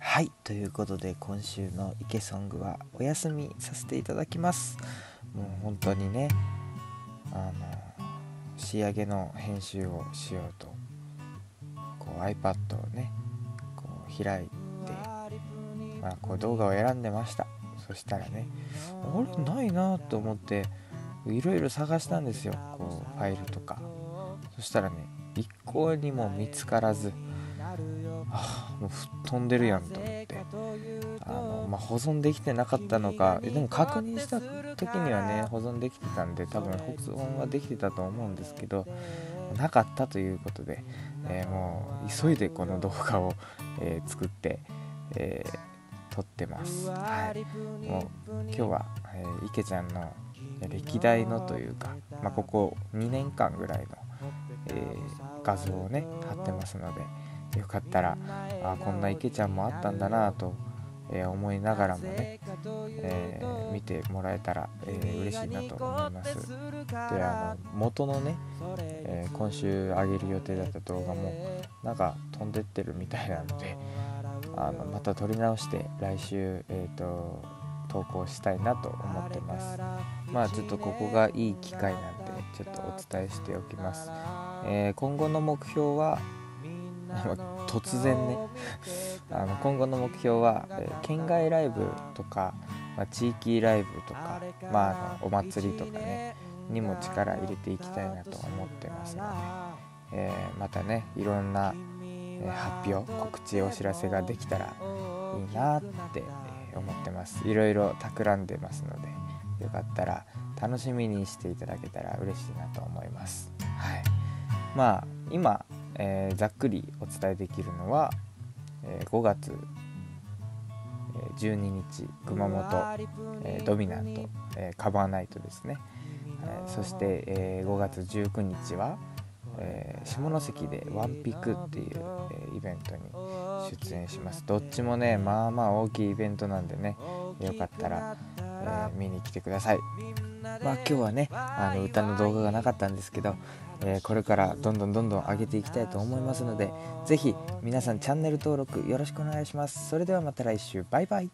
はいということで今週の「イケソング」はお休みさせていただきます。もう本当にねあの仕上げの編集をしようとこう iPad をねこう開いて、まあ、こう動画を選んでました。そしたらねあれないなと思っていろいろ探したんですよ。こうファイルとか。そしたらね一向にも見つからずあもう吹っ飛んでるやんと思って。あの、まあ、保存できてなかったのか。でも確認した時にはね保存できてたんで多分保存はできてたと思うんですけどなかったということで、えー、もう急いでこの動画を、えー、作って、えー、撮ってます、はい、もう今日は、えー、池ちゃんの歴代のというか、まあ、ここ2年間ぐらいの、え画像をね貼ってますので、よかったらあこんな池ちゃんもあったんだなと、えー、思いながらもね、えー、見てもらえたら、えー、嬉しいなと思います。であの元のね、え今週上げる予定だった動画もなんか飛んでってるみたいなのであのまた撮り直して来週、えーと、投稿したいなと思ってます。まあちょっとここがいい機会なんでちょっとお伝えしておきます、え今後の目標は突然ね。あの今後の目標は、えー、県外ライブとか、まあ、地域ライブとか、まあ、あのお祭りとかねにも力入れていきたいなと思ってますので、えー、またねいろんな、えー、発表告知お知らせができたらいいなって、え思ってます。いろいろ企んでますのでよかったら楽しみにしていただけたら嬉しいなと思います。はい。まあ今えー、ざっくりお伝えできるのは、えー、5月、え12日熊本、えー、ドミナント、えカバーナイトですね、えそして、え5月19日は、え下関でワンピクっていう、えイベントに出演します。どっちもねまあまあ大きいイベントなんでねよかったら、え見に来てください。まあ今日はねあの歌の動画がなかったんですけどえー、これからどんどんどんどん上げていきたいと思いますので是非皆さんチャンネル登録よろしくお願いします。それではまた来週。バイバイ